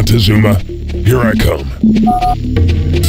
Montezuma. Here I come.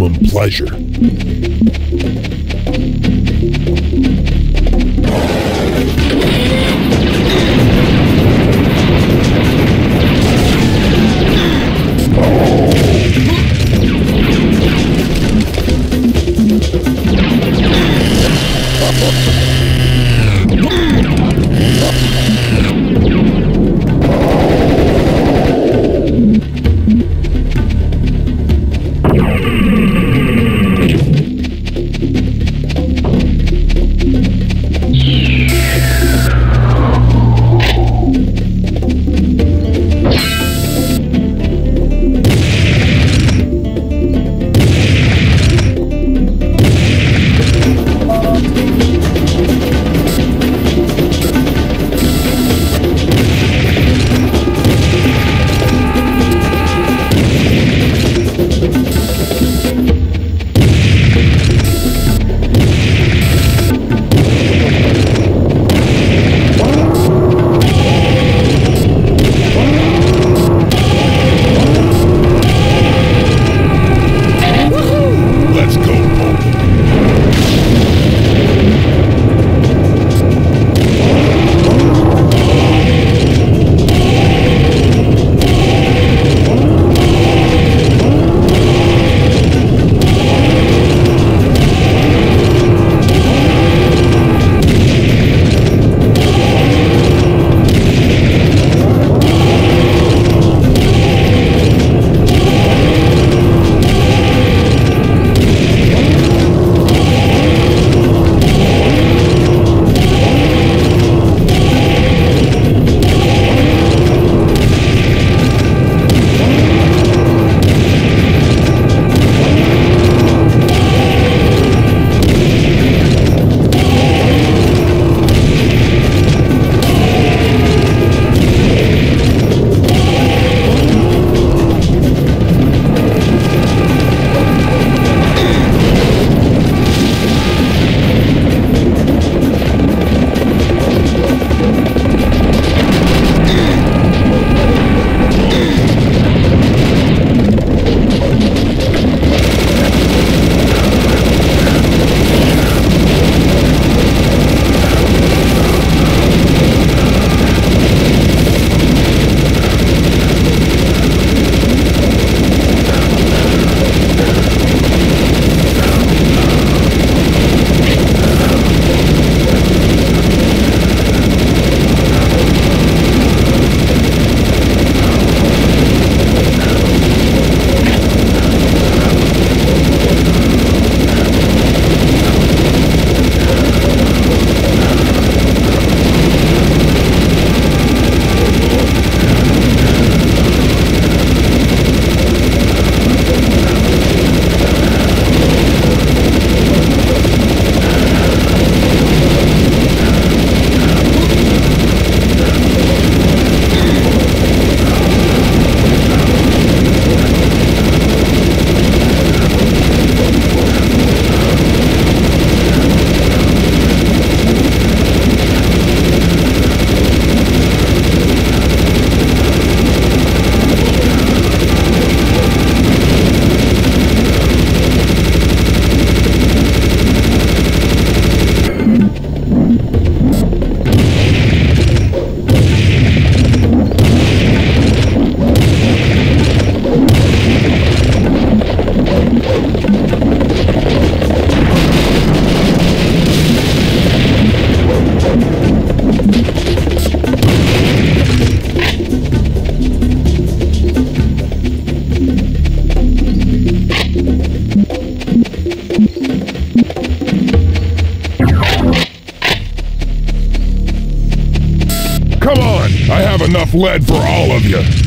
Maximum pleasure. Lead for all of you.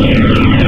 Yeah.